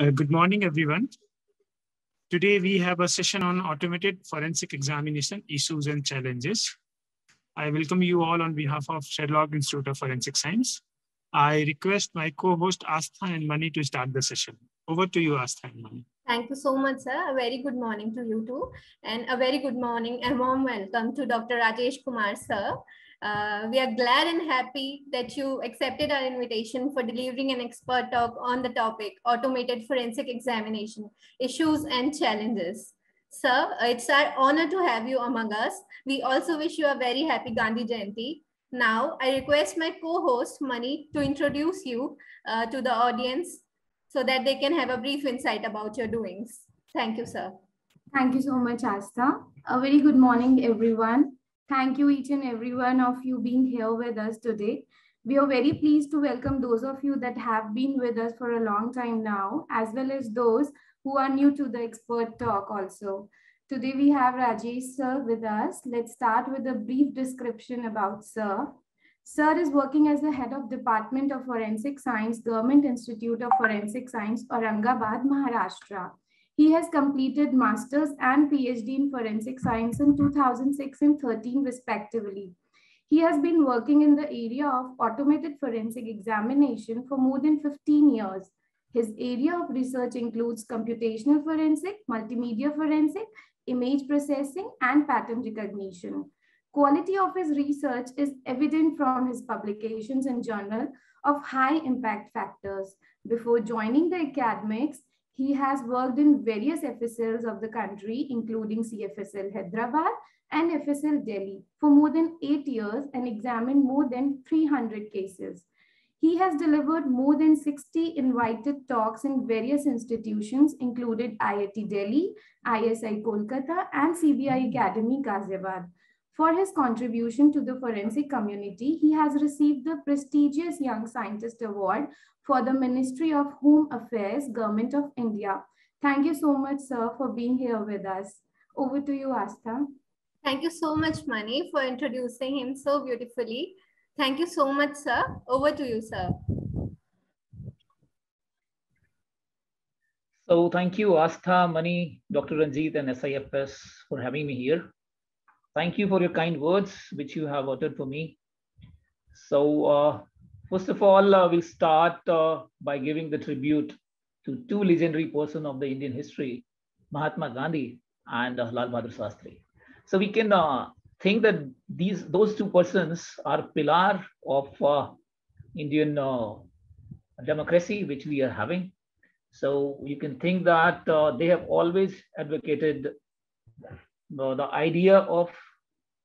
Uh, good morning, everyone. Today we have a session on automated forensic examination issues and challenges. I welcome you all on behalf of Sherlock Institute of Forensic Science. I request my co-host Astha and Mani to start the session. Over to you, Astha and Mani. Thank you so much, sir. A very good morning to you too. And a very good morning and warm welcome to Dr. Rajesh Kumar, sir. Uh, we are glad and happy that you accepted our invitation for delivering an expert talk on the topic automated forensic examination issues and challenges. Sir, it's our honor to have you among us. We also wish you a very happy Gandhi Jayanti. Now, I request my co-host Mani to introduce you uh, to the audience so that they can have a brief insight about your doings. Thank you, sir. Thank you so much, Astha. A very good morning, everyone. Thank you each and every one of you being here with us today. We are very pleased to welcome those of you that have been with us for a long time now, as well as those who are new to the expert talk also. Today we have Rajesh sir with us. Let's start with a brief description about sir. Sir is working as the head of Department of Forensic Science, Government Institute of Forensic Science, Aurangabad, Maharashtra. He has completed master's and PhD in forensic science in 2006 and 13 respectively. He has been working in the area of automated forensic examination for more than 15 years. His area of research includes computational forensic, multimedia forensic, image processing, and pattern recognition. Quality of his research is evident from his publications in journal of high impact factors. Before joining the academics, he has worked in various FSLs of the country, including CFSL Hyderabad and FSL Delhi for more than eight years and examined more than 300 cases. He has delivered more than 60 invited talks in various institutions, included IIT Delhi, ISI Kolkata, and CBI Academy Ghaziabad. For his contribution to the forensic community, he has received the prestigious Young Scientist Award for the Ministry of Home Affairs, Government of India. Thank you so much, sir, for being here with us. Over to you, Astha. Thank you so much, Mani, for introducing him so beautifully. Thank you so much, sir. Over to you, sir. So thank you, Astha, Mani, Dr. Ranjit, and SIFS for having me here. Thank you for your kind words, which you have uttered for me. So uh, First of all, uh, we'll start uh, by giving the tribute to two legendary persons of the Indian history, Mahatma Gandhi and uh, Lal Bahadur Shastri. So we can uh, think that these those two persons are pillar of uh, Indian democracy, which we are having. So you can think that they have always advocated the idea of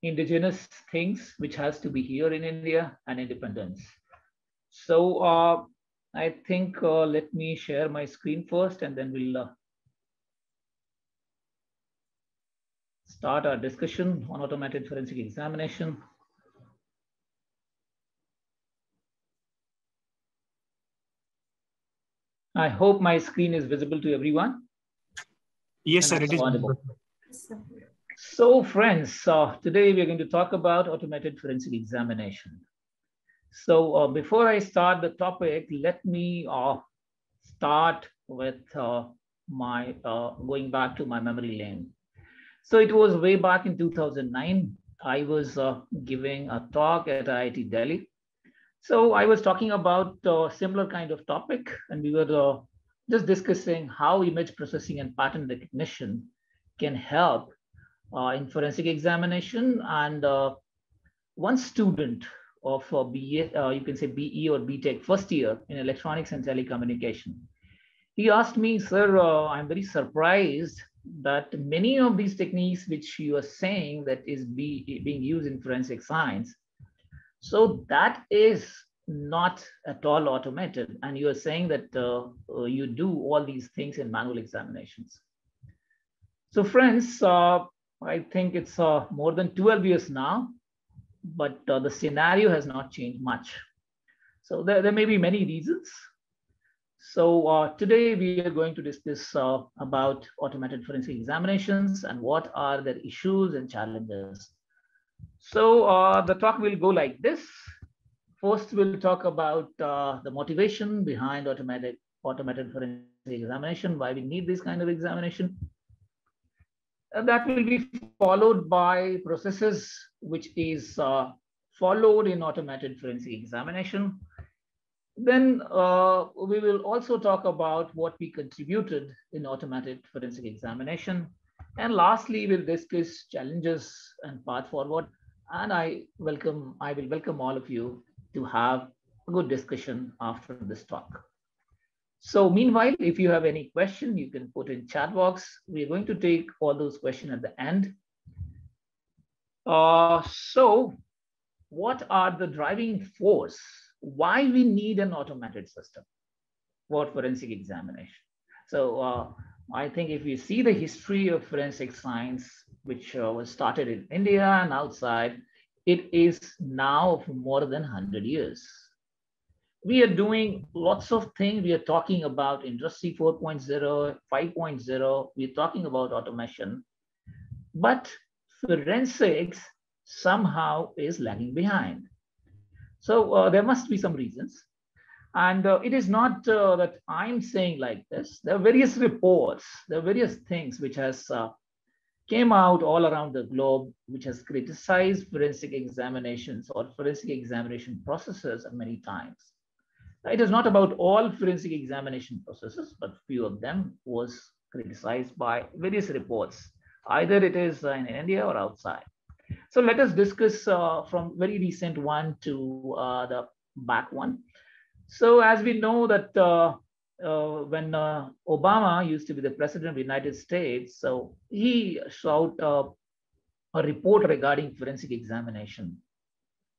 indigenous things, which has to be here in India and independence. So uh, I think uh, let me share my screen first and then we'll uh, start our discussion on automated forensic examination. I hope my screen is visible to everyone. Yes, sir, it is. So friends, uh, today we're going to talk about automated forensic examination. So uh, before I start the topic, let me uh, start with uh, my uh, going back to my memory lane. So it was way back in 2009. I was uh, giving a talk at IIT Delhi. So I was talking about a similar kind of topic, and we were just discussing how image processing and pattern recognition can help in forensic examination. And one student of uh, BA, uh, you can say BE or BTech first year in electronics and telecommunication. He asked me, sir, uh, I'm very surprised that many of these techniques which you are saying that is be, being used in forensic science, so that is not at all automated. And you are saying that uh, uh, you do all these things in manual examinations. So friends, uh, I think it's uh, more than 12 years now but uh, the scenario has not changed much. So there, there may be many reasons. So uh, today we are going to discuss uh, about automated forensic examinations and what are their issues and challenges. So uh, the talk will go like this. First, we'll talk about uh, the motivation behind automatic automated forensic examination, why we need this kind of examination. That will be followed by processes which is uh, followed in automated forensic examination. Then uh, we will also talk about what we contributed in automated forensic examination. And lastly, we'll discuss challenges and path forward. And I welcome, I will welcome all of you to have a good discussion after this talk. So meanwhile, if you have any question, you can put in chat box. We're going to take all those questions at the end. Uh, so what are the driving force? Why we need an automated system for forensic examination? So uh, I think if you see the history of forensic science, which uh, was started in India and outside, it is now for more than 100 years we are doing lots of things. We are talking about industry 4.0, 5.0. We're talking about automation, but forensics somehow is lagging behind. So uh, there must be some reasons. And uh, it is not uh, that I'm saying like this. There are various reports, there are various things which has uh, came out all around the globe, which has criticized forensic examinations or forensic examination processes many times. It is not about all forensic examination processes, but few of them was criticized by various reports. Either it is in India or outside. So let us discuss uh, from very recent one to uh, the back one. So as we know that uh, uh when uh, Obama used to be the president of the United States, so he uh, a report regarding forensic examination,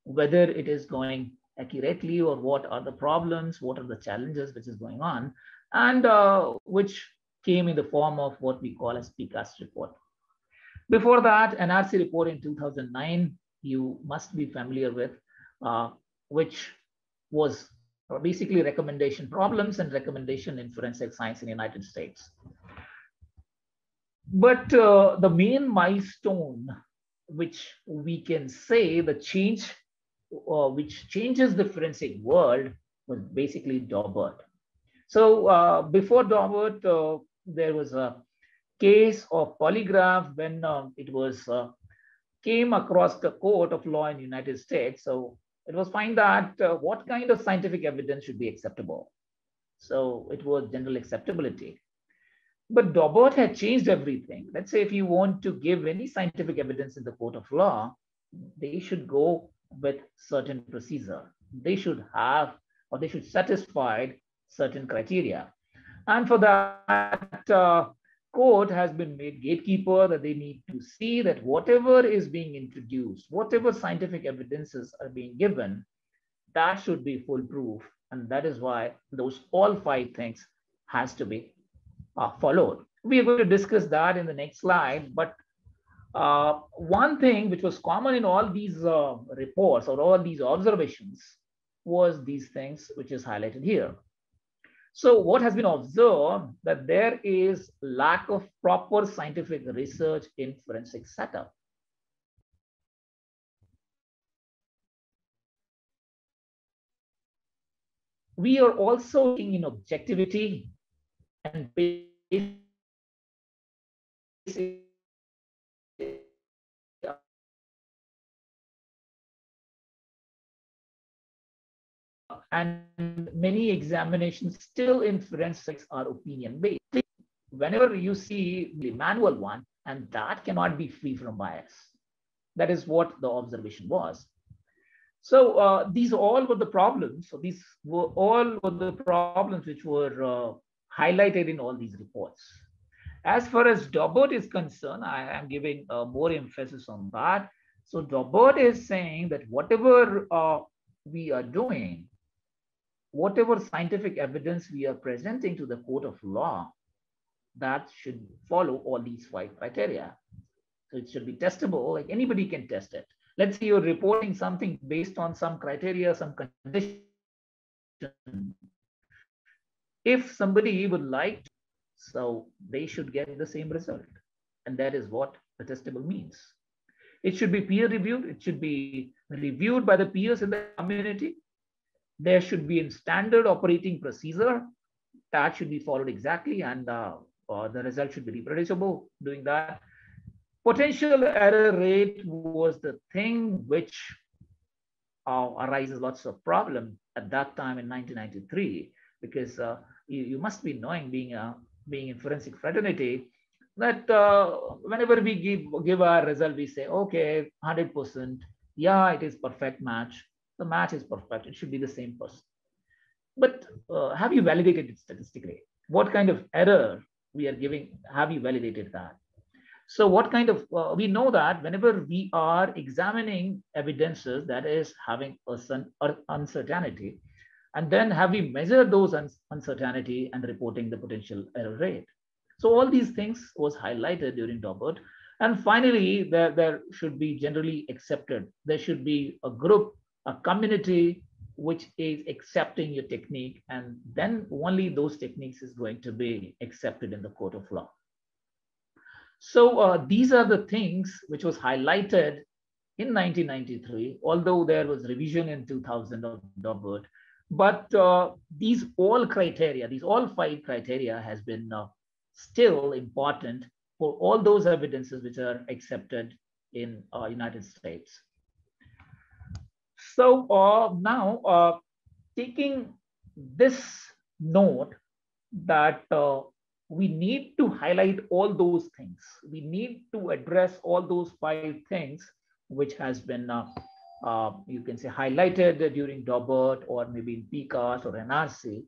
whether it is going accurately or what are the problems, what are the challenges which is going on, and uh, which came in the form of what we call as PCAST report. Before that, NRC report in 2009, you must be familiar with, uh, which was basically recommendation problems and recommendation in forensic science in the United States. But uh, the main milestone, which we can say the change uh, which changes the forensic world was basically Daubert. So uh, before Daubert, uh, there was a case of polygraph when uh, it was uh, came across the court of law in United States. So it was find that uh, what kind of scientific evidence should be acceptable. So it was general acceptability. But Daubert had changed everything. Let's say if you want to give any scientific evidence in the court of law, they should go with certain procedure. They should have or they should satisfy certain criteria. And for that, uh, court has been made gatekeeper that they need to see that whatever is being introduced, whatever scientific evidences are being given, that should be foolproof. And that is why those all five things has to be uh, followed. We are going to discuss that in the next slide, but uh, one thing which was common in all these uh, reports or all these observations was these things which is highlighted here. So what has been observed that there is lack of proper scientific research in forensic setup. We are also looking in objectivity and and many examinations still in forensics are opinion based. Whenever you see the manual one, and that cannot be free from bias. That is what the observation was. So uh, these all were the problems. So these were all were the problems which were uh, highlighted in all these reports. As far as Daubert is concerned, I am giving uh, more emphasis on that. So Daubert is saying that whatever uh, we are doing, whatever scientific evidence we are presenting to the court of law, that should follow all these five criteria. So it should be testable, like anybody can test it. Let's say you're reporting something based on some criteria, some condition. If somebody would like, to, so they should get the same result. And that is what the testable means. It should be peer reviewed. It should be reviewed by the peers in the community there should be a standard operating procedure that should be followed exactly and uh, uh, the result should be reproducible doing that. Potential error rate was the thing which uh, arises lots of problem at that time in 1993 because uh, you, you must be knowing being a being in forensic fraternity that uh, whenever we give give our result we say okay 100 percent yeah it is perfect match the match is perfect it should be the same person but uh, have you validated it statistically what kind of error we are giving have you validated that so what kind of, uh, we know that whenever we are examining evidences that is having a uncertainty, and then have we measured those uncertainty and reporting the potential error rate. So all these things was highlighted during Daubert. And finally, there, there should be generally accepted. There should be a group, a community which is accepting your technique. And then only those techniques is going to be accepted in the court of law. So uh, these are the things which was highlighted in 1993, although there was revision in 2000 of Daubert. But uh, these all criteria, these all five criteria has been uh, still important for all those evidences which are accepted in uh, United States. So uh, now uh, taking this note that uh, we need to highlight all those things. We need to address all those five things which has been, uh, uh, you can say, highlighted during Daubert or maybe in PCAST or NRC.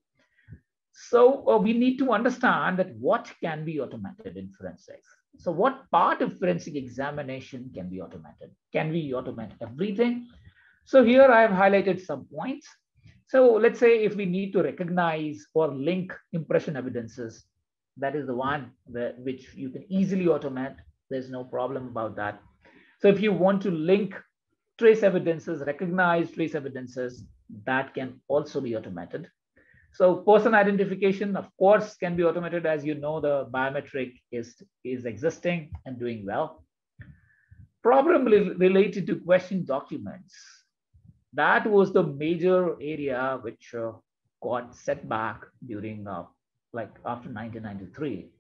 So uh, we need to understand that what can be automated in forensics. So what part of forensic examination can be automated? Can we automate everything? So here I have highlighted some points. So let's say if we need to recognize or link impression evidences that is the one that, which you can easily automate. There's no problem about that. So if you want to link trace evidences, recognize trace evidences, that can also be automated. So person identification, of course, can be automated. As you know, the biometric is, is existing and doing well. Problem related to question documents. That was the major area which uh, got set back during uh, like after 1993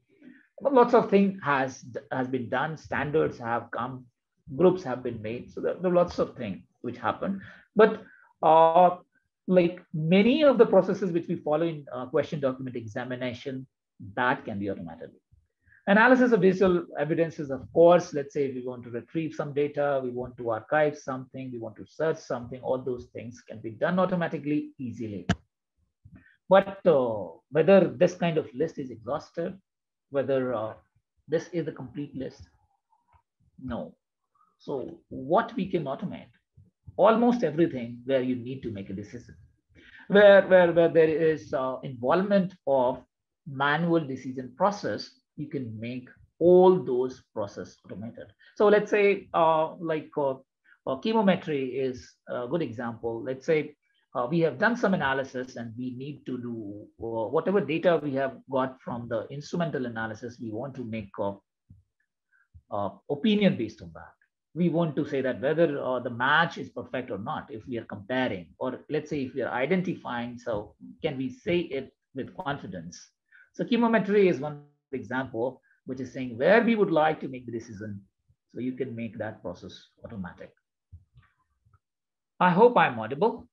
but lots of things has has been done. Standards have come. Groups have been made. So there, there are lots of things which happened. But uh, like many of the processes which we follow in uh, question document examination that can be automated analysis of digital is, of course let's say we want to retrieve some data we want to archive something we want to search something all those things can be done automatically easily but uh, whether this kind of list is exhaustive, whether uh, this is the complete list, no. So what we can automate? Almost everything where you need to make a decision. Where, where, where there is uh, involvement of manual decision process, you can make all those process automated. So let's say uh, like uh, uh, chemometry is a good example. Let's say uh, we have done some analysis and we need to do uh, whatever data we have got from the instrumental analysis, we want to make uh, opinion based on that. We want to say that whether the match is perfect or not, if we are comparing, or let's say if we are identifying, so can we say it with confidence? So chemometry is one example, which is saying where we would like to make the decision. So you can make that process automatic. I hope I'm audible.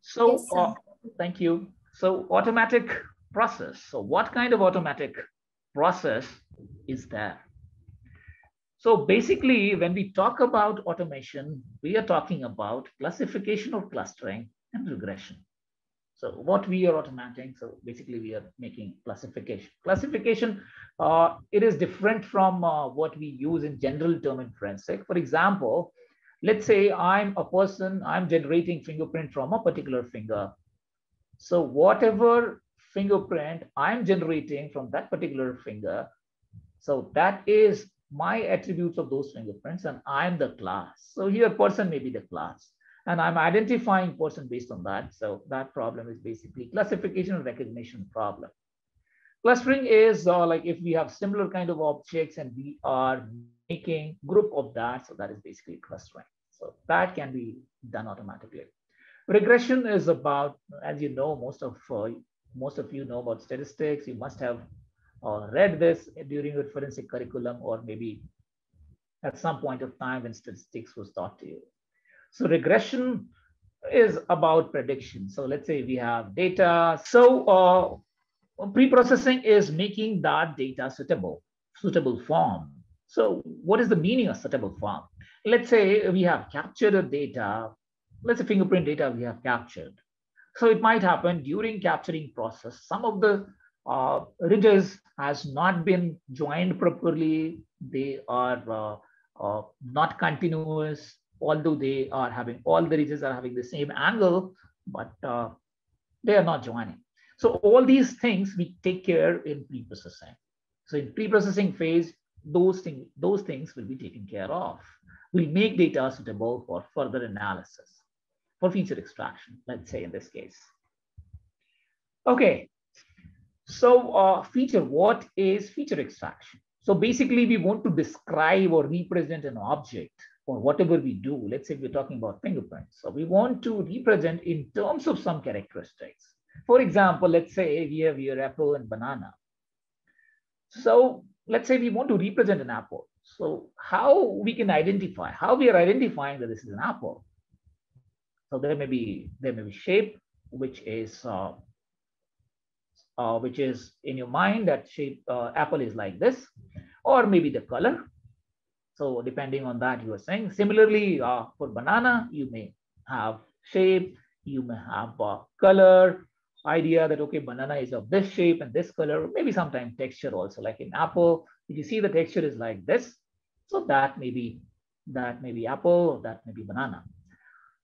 So yes, uh, thank you. So automatic process. So what kind of automatic process is there? So basically, when we talk about automation, we are talking about classification or clustering and regression. So what we are automating, so basically we are making classification. Classification, uh, it is different from uh, what we use in general term in forensic. For example, let's say I'm a person, I'm generating fingerprint from a particular finger. So whatever fingerprint I'm generating from that particular finger, so that is my attributes of those fingerprints and I'm the class. So here person may be the class and I'm identifying person based on that. So that problem is basically classification and recognition problem. Clustering is uh, like if we have similar kind of objects and we are making group of that. So that is basically clustering. So that can be done automatically. Regression is about, as you know, most of uh, most of you know about statistics. You must have uh, read this during your forensic curriculum, or maybe at some point of time when statistics was taught to you. So regression is about prediction. So let's say we have data. So uh, pre-processing is making that data suitable, suitable form. So what is the meaning of suitable form? Let's say we have captured a data, let's say fingerprint data we have captured. So it might happen during capturing process, some of the uh, ridges has not been joined properly. They are uh, uh, not continuous, although they are having all the ridges are having the same angle, but uh, they are not joining. So all these things we take care in pre-processing. So in pre-processing phase, those things those things will be taken care of. We'll make data suitable for further analysis, for feature extraction, let's say in this case. Okay, so uh, feature, what is feature extraction? So basically we want to describe or represent an object or whatever we do. Let's say we're talking about fingerprints. So we want to represent in terms of some characteristics. For example, let's say we have here apple and banana. So let's say we want to represent an apple. So how we can identify, how we are identifying that this is an apple. So there may be, there may be shape, which is uh, uh, which is in your mind that shape uh, apple is like this, or maybe the color. So depending on that, you are saying. Similarly, uh, for banana, you may have shape, you may have color, idea that, okay, banana is of this shape and this color, maybe sometimes texture also, like in apple, if you see the texture is like this, so that may be, that may be apple that may be banana.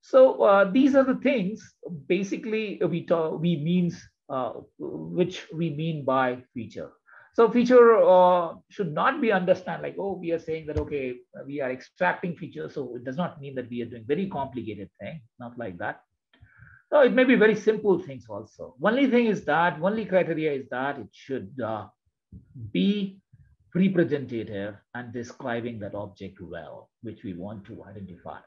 So uh, these are the things basically we talk, we means uh, which we mean by feature. So feature uh, should not be understand like, oh, we are saying that, okay, we are extracting features. So it does not mean that we are doing very complicated thing, not like that. So it may be very simple things also. Only thing is that, only criteria is that it should uh, be representative and describing that object well, which we want to identify.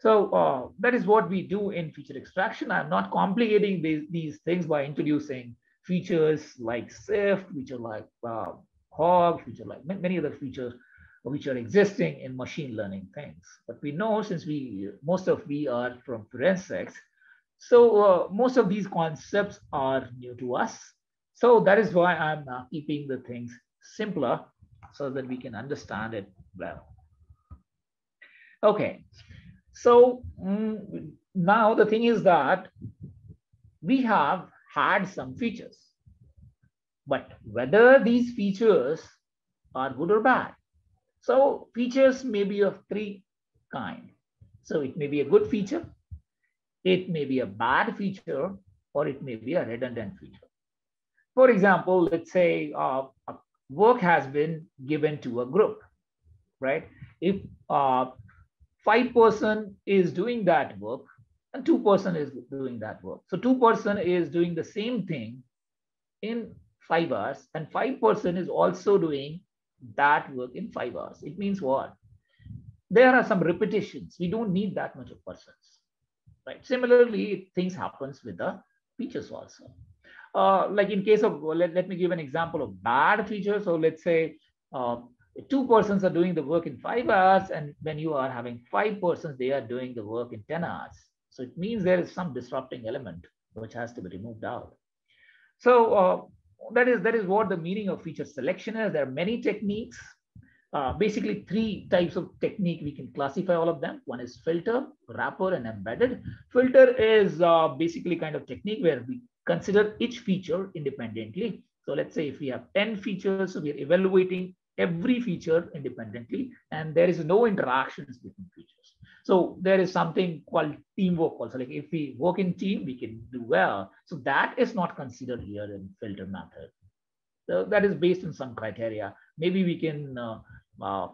So uh, that is what we do in feature extraction. I'm not complicating these, these things by introducing features like SIFT, feature like uh, HOG, feature like many other features which are existing in machine learning things. But we know since we, most of we are from forensics, so uh, most of these concepts are new to us. So that is why I'm uh, keeping the things simpler so that we can understand it well. Okay, so mm, now the thing is that we have had some features, but whether these features are good or bad. So features may be of three kind. So it may be a good feature, it may be a bad feature, or it may be a redundant feature. For example, let's say uh, work has been given to a group, right? If uh, five person is doing that work and two person is doing that work. So two person is doing the same thing in five hours and five person is also doing that work in five hours. It means what? There are some repetitions. We don't need that much of persons, right? Similarly, things happens with the features also. Uh, like in case of, let, let me give an example of bad features. So let's say uh, two persons are doing the work in five hours, and when you are having five persons, they are doing the work in 10 hours. So it means there is some disrupting element which has to be removed out. So uh, that is that is what the meaning of feature selection is. There are many techniques. Uh, basically, three types of technique we can classify all of them. One is filter, wrapper, and embedded. Filter is uh, basically kind of technique where we consider each feature independently. So let's say if we have 10 features, so we are evaluating every feature independently, and there is no interactions between features. So there is something called teamwork also. Like if we work in team, we can do well. So that is not considered here in filter method. So that is based on some criteria. Maybe we can uh, uh,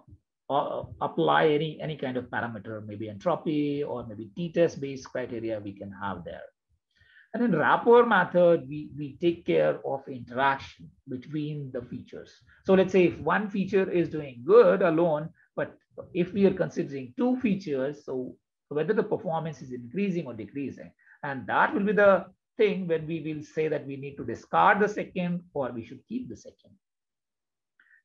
uh, apply any any kind of parameter, maybe entropy or maybe t-test based criteria we can have there. And in wrapper method, we, we take care of interaction between the features. So let's say if one feature is doing good alone, but if we are considering two features, so whether the performance is increasing or decreasing. And that will be the thing when we will say that we need to discard the second or we should keep the second.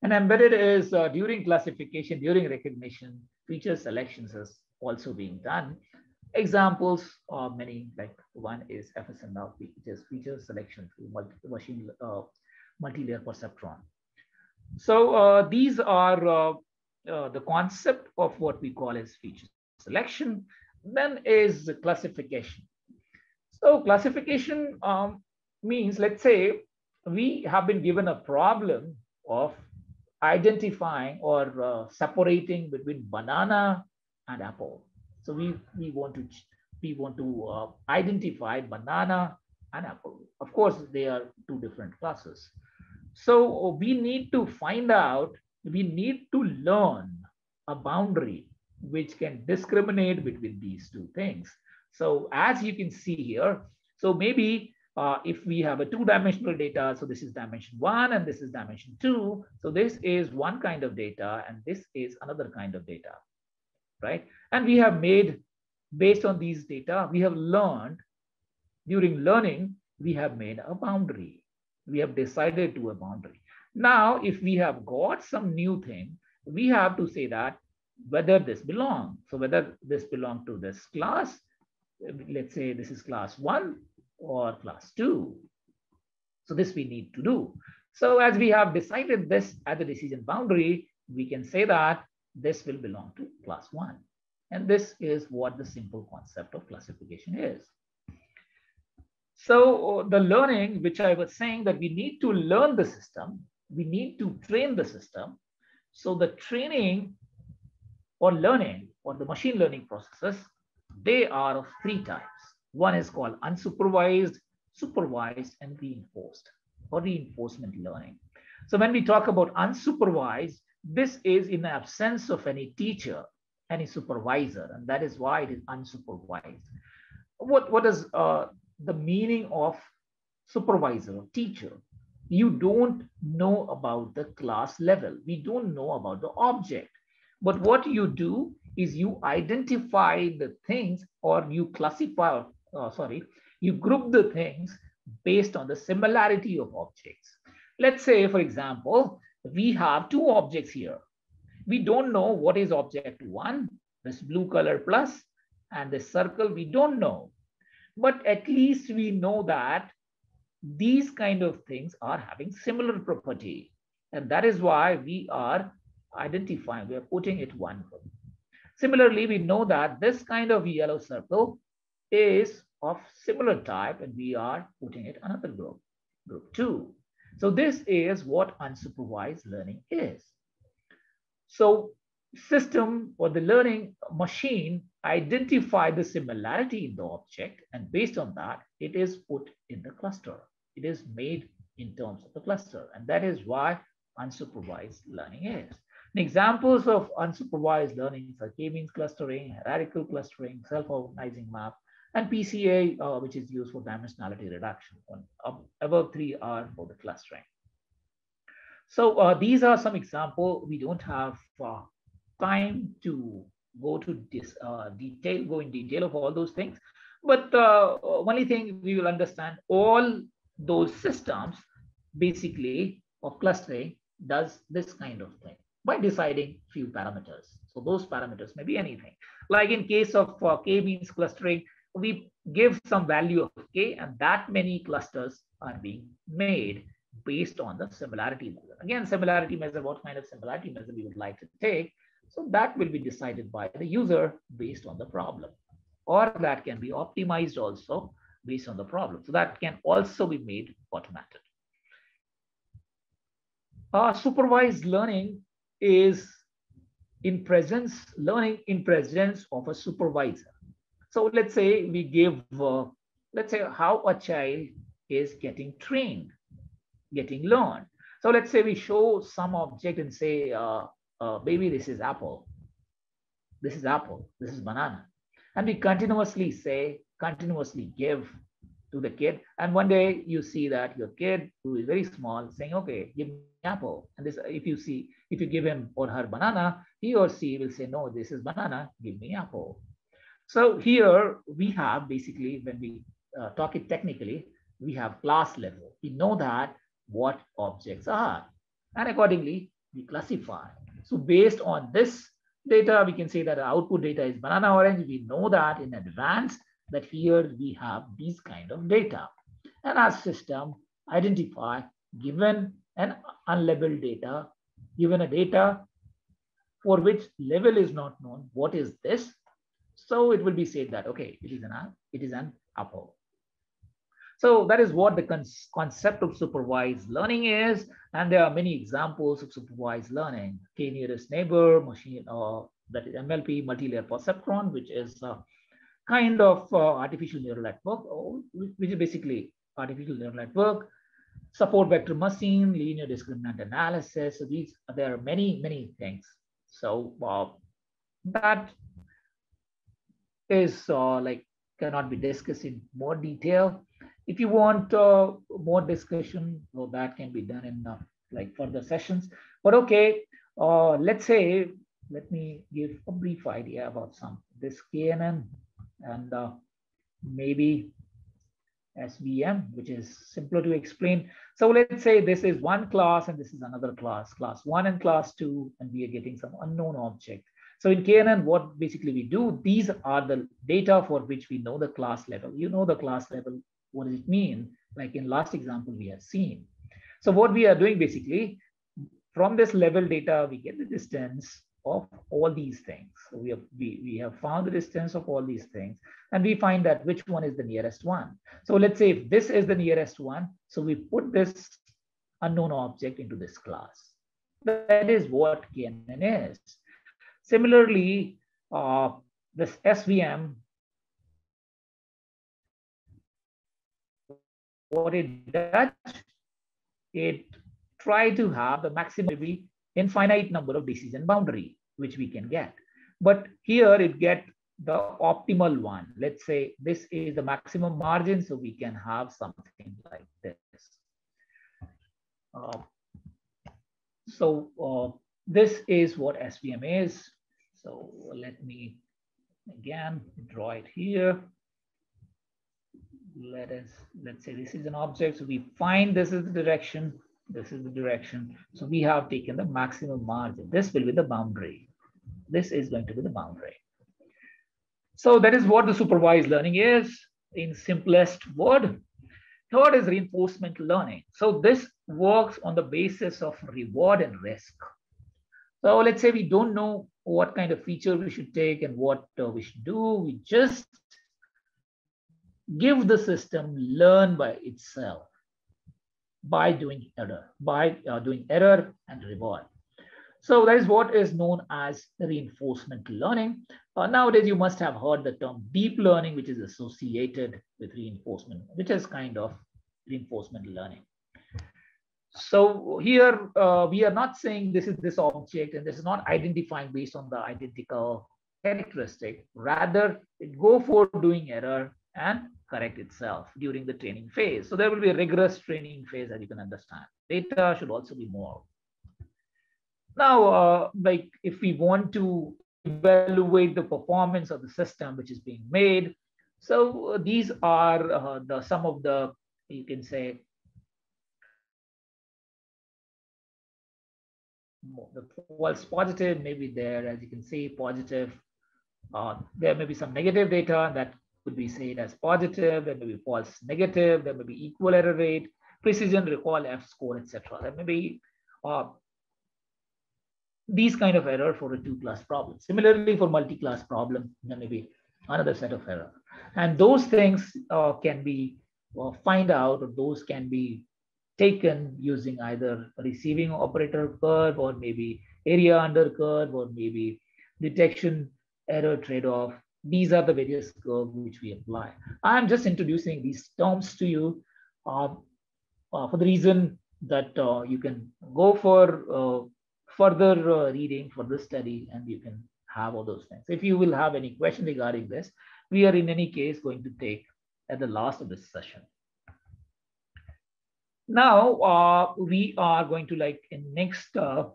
And embedded is uh, during classification, during recognition, feature selections is also being done. Examples are many, like one is FSML, which is feature selection through multi machine uh, multi-layer perceptron. So uh, these are uh, the concept of what we call as feature selection. Then is classification. So classification um, means, let's say, we have been given a problem of identifying or uh, separating between banana and apple. So we, we want to we want to uh, identify banana and apple. Of course, they are two different classes. So we need to find out, we need to learn a boundary which can discriminate between these two things. So as you can see here, so maybe uh, if we have a two-dimensional data, so this is dimension one and this is dimension two. So this is one kind of data and this is another kind of data, right? And we have made, based on these data, we have learned, during learning, we have made a boundary. We have decided to a boundary. Now, if we have got some new thing, we have to say that whether this belong. So whether this belong to this class, let's say this is class one or class two. So this we need to do. So as we have decided this at the decision boundary, we can say that this will belong to class one. And this is what the simple concept of classification is. So the learning, which I was saying that we need to learn the system, we need to train the system. So the training or learning or the machine learning processes, they are of three types. One is called unsupervised, supervised, and reinforced or reinforcement learning. So when we talk about unsupervised, this is in the absence of any teacher, any supervisor, and that is why it is unsupervised. What, what is uh, the meaning of supervisor or teacher? You don't know about the class level. We don't know about the object. But what you do is you identify the things or you classify uh, sorry, you group the things based on the similarity of objects. Let's say, for example, we have two objects here. We don't know what is object one, this blue color plus, and this circle, we don't know. But at least we know that these kind of things are having similar property. And that is why we are identifying, we are putting it one group. Similarly, we know that this kind of yellow circle is of similar type and we are putting it another group, group two. So this is what unsupervised learning is. So system or the learning machine identify the similarity in the object and based on that, it is put in the cluster. It is made in terms of the cluster. And that is why unsupervised learning is. And examples of unsupervised learning are k-means clustering, hierarchical clustering, self-organizing map, and PCA, uh, which is used for dimensionality reduction. Um, above three are for the clustering. So uh, these are some example. We don't have uh, time to go to this uh, detail, go in detail of all those things. But uh, only thing we will understand all those systems basically of clustering does this kind of thing by deciding few parameters. So those parameters may be anything. Like in case of uh, k-means clustering, we give some value of k and that many clusters are being made based on the similarity measure. Again, similarity measure, what kind of similarity measure we would like to take. So that will be decided by the user based on the problem. Or that can be optimized also based on the problem. So that can also be made automated. Uh, supervised learning is in presence, learning in presence of a supervisor. So let's say we give, uh, let's say how a child is getting trained, getting learned. So let's say we show some object and say, uh, uh, baby, this is apple. This is apple. This is banana. And we continuously say, continuously give to the kid. And one day you see that your kid who is very small saying, okay, give me apple. And this, if you see, if you give him or her banana, he or she will say, no, this is banana, give me apple. So here we have basically, when we uh, talk it technically, we have class level. We know that what objects are. And accordingly, we classify. So based on this data, we can say that output data is banana orange. We know that in advance that here we have these kind of data. And our system identify given an unlabeled data, given a data for which level is not known, what is this? So it will be said that, okay, it is an, it is an apple. So that is what the con concept of supervised learning is. And there are many examples of supervised learning. K nearest neighbor, machine, uh, that is MLP, multi-layer perceptron, which is a kind of uh, artificial neural network, which is basically artificial neural network, support vector machine, linear discriminant analysis. So these, there are many, many things. So uh, that is uh, like cannot be discussed in more detail. If you want uh, more discussion, well, that can be done in uh, like further sessions. But okay, uh, let's say, let me give a brief idea about some this KNN and uh, maybe SVM, which is simpler to explain. So let's say this is one class and this is another class, class one and class two, and we are getting some unknown object. So in KNN, what basically we do, these are the data for which we know the class level. You know the class level, what does it mean? Like in last example we have seen. So what we are doing basically, from this level data, we get the distance of all these things. So we have, we, we have found the distance of all these things and we find that which one is the nearest one. So let's say if this is the nearest one, so we put this unknown object into this class. That is what KNN is. Similarly, uh, this SVM, what it does, it try to have the maximum infinite number of decision boundary, which we can get. But here it get the optimal one. Let's say this is the maximum margin, so we can have something like this. Uh, so uh, this is what SVM is. So let me again draw it here. Let us, let's say this is an object. So we find this is the direction, this is the direction. So we have taken the maximum margin. This will be the boundary. This is going to be the boundary. So that is what the supervised learning is in simplest word. Third is reinforcement learning. So this works on the basis of reward and risk. So let's say we don't know what kind of feature we should take and what uh, we should do. We just give the system learn by itself by doing error, by uh, doing error and reward. So that is what is known as reinforcement learning. Uh, nowadays, you must have heard the term deep learning, which is associated with reinforcement, which is kind of reinforcement learning. So here uh, we are not saying this is this object and this is not identifying based on the identical characteristic. Rather, go for doing error and correct itself during the training phase. So there will be a rigorous training phase as you can understand. Data should also be more. Now, uh, like if we want to evaluate the performance of the system which is being made, so uh, these are uh, the some of the you can say the false positive may be there, as you can see, positive. Uh, there may be some negative data that could be said as positive, there may be false negative, there may be equal error rate, precision, recall, F score, etc. There may be uh, these kind of error for a two-class problem. Similarly, for multi-class problem, there may be another set of error. And those things uh, can be uh, find out, or those can be taken using either receiving operator curve or maybe area under curve or maybe detection error trade-off. These are the various curves which we apply. I'm just introducing these terms to you uh, uh, for the reason that uh, you can go for uh, further uh, reading for this study and you can have all those things. If you will have any question regarding this, we are in any case going to take at the last of this session. Now, uh, we are going to like in next uh,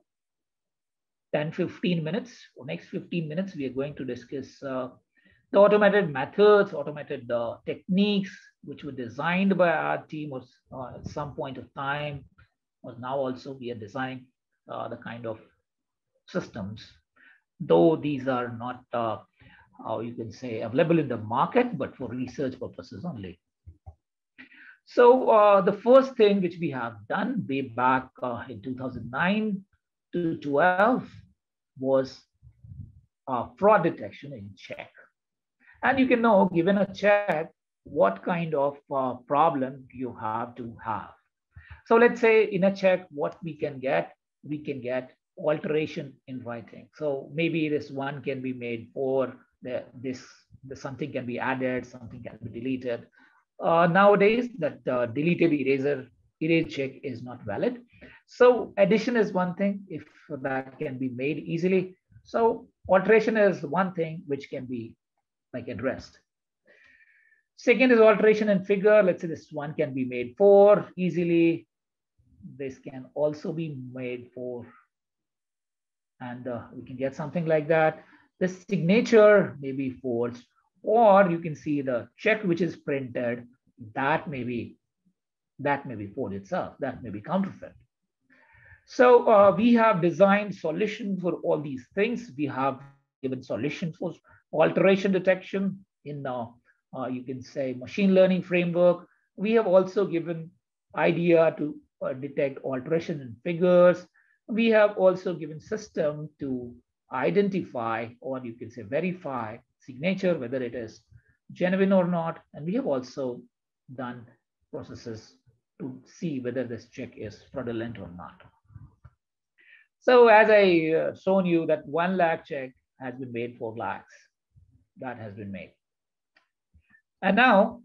10, 15 minutes, or next 15 minutes, we are going to discuss The automated methods, automated uh, techniques, which were designed by our team was uh, at some point of time, was now also we are designing uh, the kind of systems, though these are not, uh, how you can say, available in the market, but for research purposes only. So uh, the first thing which we have done way back uh, in 2009 to 12 was uh, fraud detection in check. And you can know, given a check, what kind of uh, problem you have to have. So let's say in a check, what we can get, we can get alteration in writing. So maybe this one can be made for the, this, the, something can be added, something can be deleted. Uh, nowadays, that uh, deleted eraser erase check is not valid. So addition is one thing if that can be made easily. So alteration is one thing which can be like addressed. Second is alteration in figure. Let's say this one can be made for easily. This can also be made for, and uh, we can get something like that. The signature may be forged or you can see the check which is printed, that may be, that may be forged itself, that may be counterfeit. So uh, we have designed solution for all these things. We have given solutions for alteration detection in, uh, uh, you can say, machine learning framework. We have also given idea to uh, detect alteration in figures. We have also given system to identify, or you can say verify signature, whether it is genuine or not. And we have also done processes to see whether this check is fraudulent or not. So as I uh, shown you that one lakh check has been made for lakhs, that has been made. And now,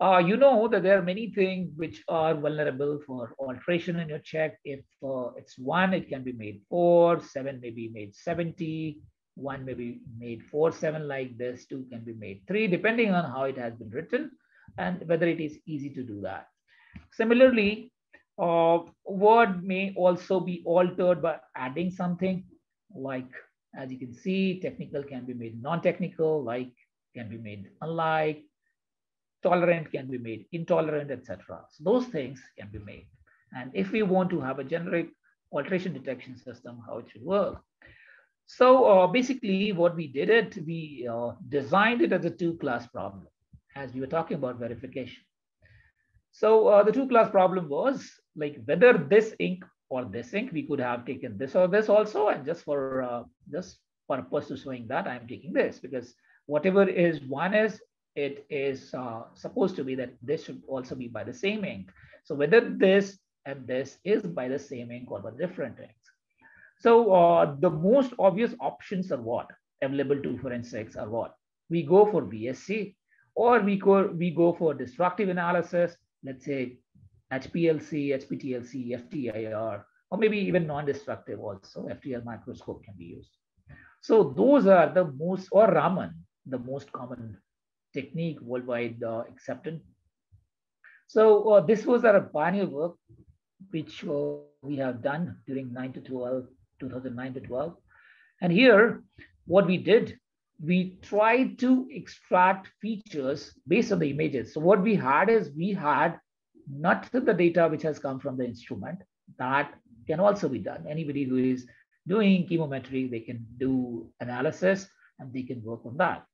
uh, you know that there are many things which are vulnerable for alteration in your check. If uh, it's one, it can be made four, seven may be made 70, one may be made four, seven like this, two can be made three, depending on how it has been written and whether it is easy to do that. Similarly, uh, word may also be altered by adding something like, as you can see, technical can be made non-technical, like can be made unlike, tolerant can be made intolerant, etc. So those things can be made. And if we want to have a generic alteration detection system, how it should work, so uh, basically what we did it, we uh, designed it as a two class problem as we were talking about verification. So uh, the two class problem was like whether this ink or this ink, we could have taken this or this also. And just for uh, just purpose of showing that I'm taking this because whatever is one is, it is uh, supposed to be that this should also be by the same ink. So whether this and this is by the same ink or by different ink. So uh, the most obvious options are what available to forensics are what we go for VSC or we go we go for destructive analysis. Let's say HPLC, HPTLC, FTIR, or maybe even non-destructive also. FTIR microscope can be used. So those are the most, or Raman, the most common technique worldwide uh, accepted. So uh, this was our pioneer work, which uh, we have done during 9 to 12 2009 to 12. And here, what we did, we tried to extract features based on the images. So what we had is we had not the data which has come from the instrument. That can also be done. Anybody who is doing chemometry, they can do analysis and they can work on that.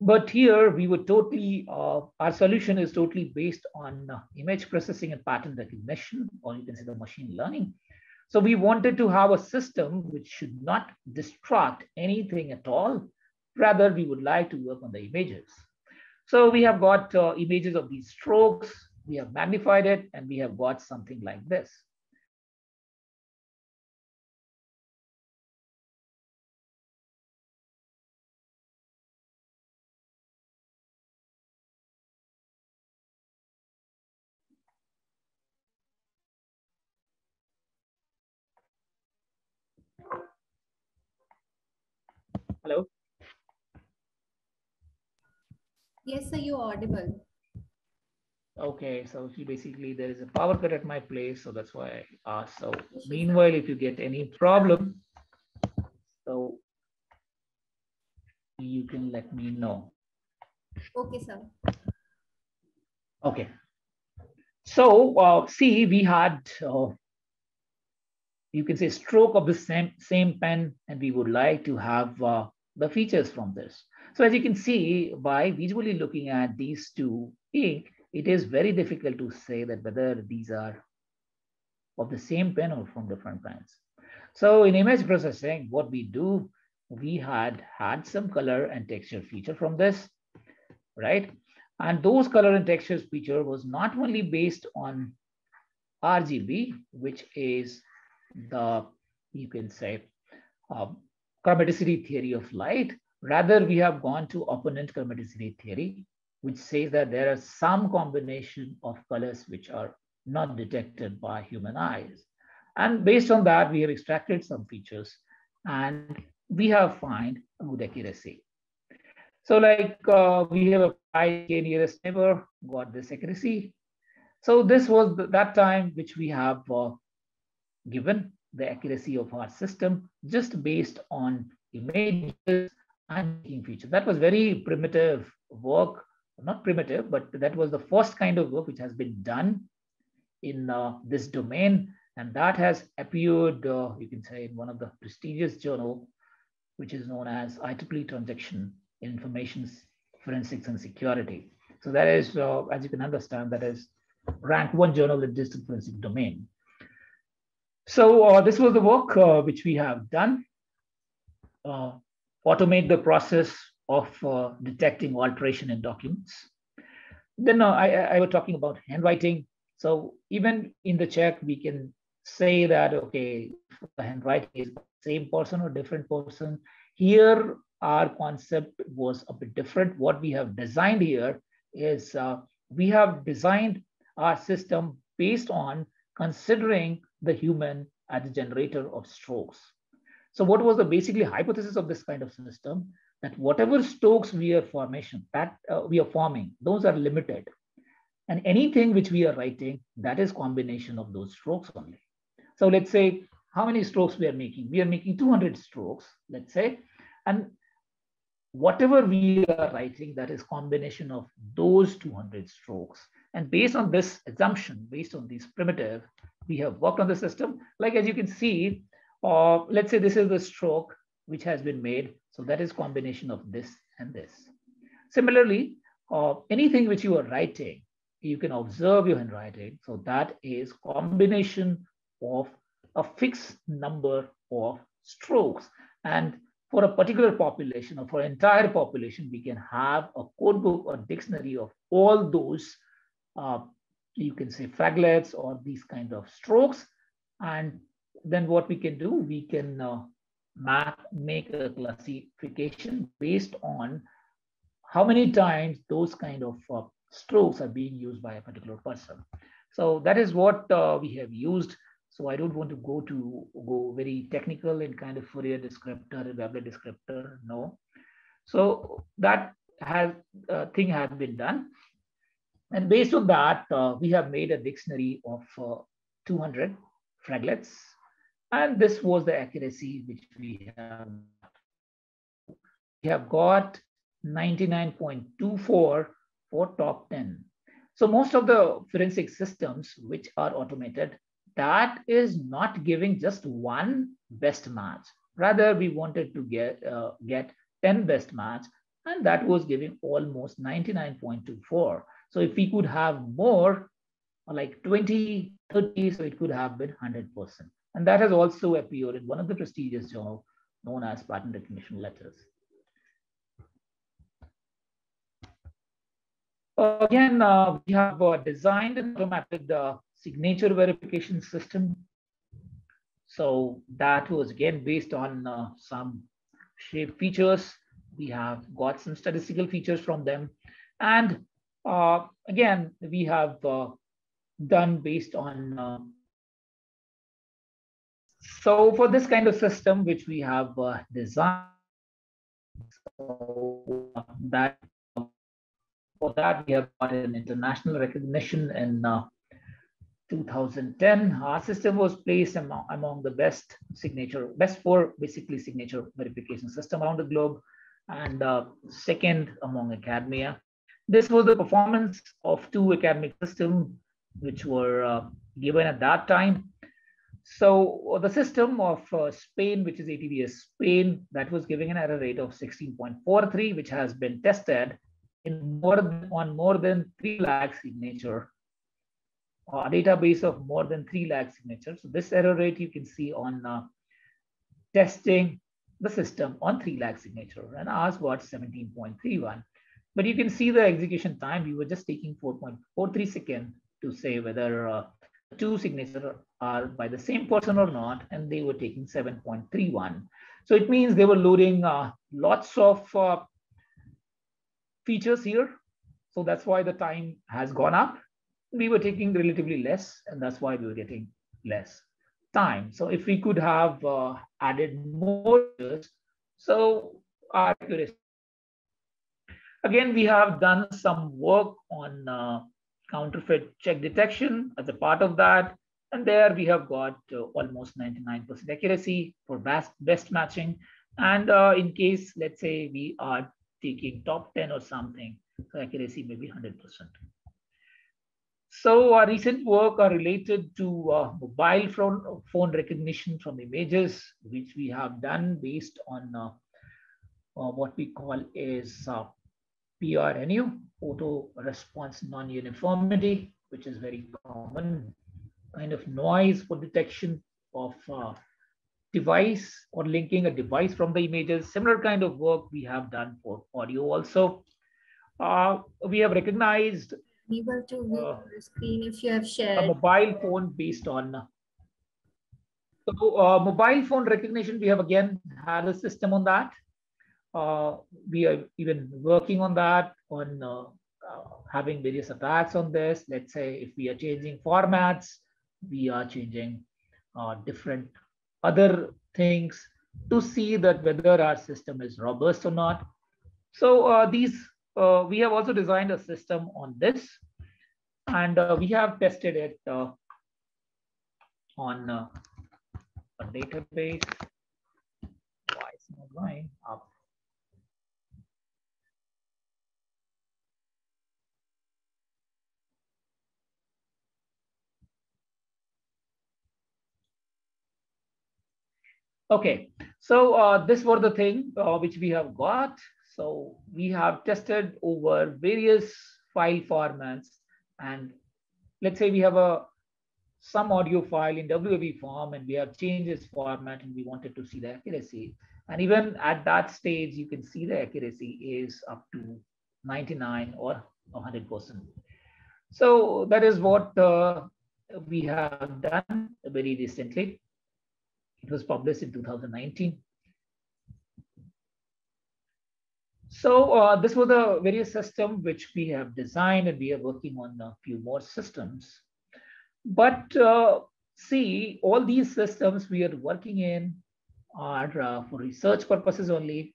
But here we were totally, uh, our solution is totally based on uh, image processing and pattern recognition, or you can say the machine learning. So we wanted to have a system which should not distract anything at all. Rather, we would like to work on the images. So we have got uh, images of these strokes, we have magnified it, and we have got something like this. Hello? Yes, sir, you're audible. Okay, so he basically there is a power cut at my place, so that's why I asked. So meanwhile, if you get any problem, so you can let me know. Okay, sir. Okay. So uh, see, we had, uh, you can say stroke of the same, same pen, and we would like to have uh, the features from this. So as you can see, by visually looking at these two ink, it is very difficult to say that whether these are of the same pen or from different pens. So in image processing, what we do, we had had some color and texture feature from this, right? And those color and textures feature was not only based on RGB, which is the, you can say, uh, chromaticity theory of light. Rather, we have gone to opponent chromaticity theory, which says that there are some combination of colors which are not detected by human eyes. And based on that, we have extracted some features and we have a good accuracy. So like uh, we have applied k nearest neighbor, got this accuracy. So this was the, that time which we have uh, given the accuracy of our system just based on images and features. That was very primitive work, not primitive, but that was the first kind of work which has been done in uh, this domain. And that has appeared, uh, you can say, in one of the prestigious journal, which is known as IEEE Transaction information forensics and security. So that is, uh, as you can understand, that is rank one journal in digital forensic domain. So uh, this was the work uh, which we have done. Uh, automate the process of uh, detecting alteration in documents. Then uh, I, I was talking about handwriting. So even in the check, we can say that, okay, the handwriting is the same person or different person. Here, our concept was a bit different. What we have designed here is uh, we have designed our system based on considering the human as a generator of strokes. So what was the basically hypothesis of this kind of system? That whatever strokes we are formation that uh, we are forming, those are limited. And anything which we are writing, that is combination of those strokes only. So let's say how many strokes we are making? We are making 200 strokes, let's say, and whatever we are writing, that is combination of those 200 strokes. And based on this assumption, based on this primitive, we have worked on the system. Like as you can see, uh, let's say this is the stroke which has been made. So that is combination of this and this. Similarly, uh, anything which you are writing, you can observe your handwriting. So that is combination of a fixed number of strokes. And for a particular population or for entire population, we can have a code book or dictionary of all those, uh, you can say fraglets or these kind of strokes. And then what we can do, we can uh, map, make a classification based on how many times those kind of uh, strokes are being used by a particular person. So that is what uh, we have used so I don't want to go to go very technical and kind of Fourier descriptor and descriptor. No. So that has uh, thing has been done. And based on that, uh, we have made a dictionary of uh, 200 fraglets. And this was the accuracy which we have. We have got 99.24 for top 10. So most of the forensic systems which are automated that is not giving just one best match. Rather, we wanted to get, uh, get 10 best match, and that was giving almost 99.24. So if we could have more, like 20, 30, so it could have been 100%. And that has also appeared in one of the prestigious journals known as Pattern Recognition Letters. Again, uh, we have uh, designed and automated the signature verification system. So that was again based on uh, some shape features. We have got some statistical features from them. And uh, again, we have uh, done based on. So for this kind of system, which we have uh, designed, so that for that we have got an international recognition in uh, 2010, our system was placed among, among the best signature, best four basically signature verification system around the globe. and uh, second among academia. This was the performance of two academic systems which were uh, given at that time. So uh, the system of uh, Spain, which is ATVS Spain, that was giving an error rate of 16.43, which has been tested in more than, on more than 3 lakh signature, uh, a database of more than 3 lakh signatures. So this error rate you can see on uh, testing the system on 3 lakh signature and ours was 17.31. But you can see the execution time, we were just taking 4.43 seconds to say whether uh, two signatures are by the same person or not, and they were taking 7.31. So it means they were loading uh, lots of uh, features here. So that's why the time has gone up. We were taking relatively less, and that's why we were getting less time. So if we could have uh, added more, so our accuracy. Again, we have done some work on uh, counterfeit check detection as a part of that. And there we have got uh, almost 99% accuracy for best, best matching. And uh, in case, let's say we are taking top 10 or something, so accuracy may be 100%. So our recent work are related to uh, mobile phone, phone recognition from images, which we have done based on uh, uh, what we call is uh, PRNU, photo response non-uniformity, which is very common kind of noise for detection of uh, device or linking a device from the images. Similar kind of work we have done for audio also. Uh, we have recognized able to view uh, the screen if you have shared a mobile phone based on so uh, mobile phone recognition we have again had a system on that we are even working on that, on uh, uh, having various attacks on this. Let's say if we are changing formats, we are changing uh, different other things to see that whether our system is robust or not. So uh, these, uh, we have also designed a system on this and we have tested it on a database. Why is not going up? Okay, so uh, this was the thing uh, which we have got. So we have tested over various file formats and let's say we have a some audio file in WAV form and we have changed its format and we wanted to see the accuracy. And even at that stage, you can see the accuracy is up to 99 or 100%. So that is what uh, we have done very recently. It was published in 2019. So uh, this was a various system which we have designed and we are working on a few more systems. But uh, see, all these systems we are working in are uh, for research purposes only.